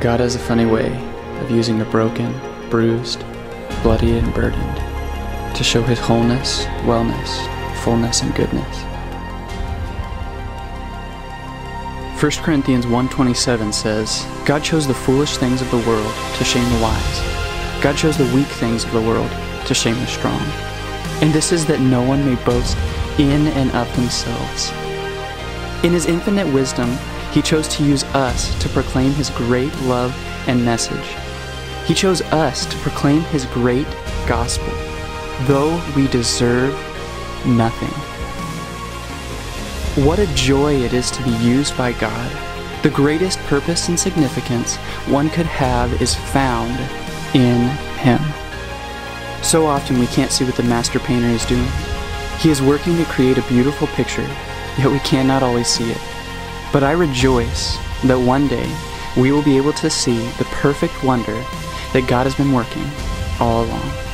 God has a funny way of using the broken, bruised, bloody, and burdened to show his wholeness, wellness, fullness, and goodness. 1 Corinthians 1:27 says, God chose the foolish things of the world to shame the wise. God chose the weak things of the world to shame the strong. And this is that no one may boast in and of themselves. In his infinite wisdom, he chose to use us to proclaim his great love and message. He chose us to proclaim his great gospel, though we deserve nothing. What a joy it is to be used by God. The greatest purpose and significance one could have is found in Him. So often we can't see what the master painter is doing. He is working to create a beautiful picture, yet we cannot always see it. But I rejoice that one day we will be able to see the perfect wonder that God has been working all along.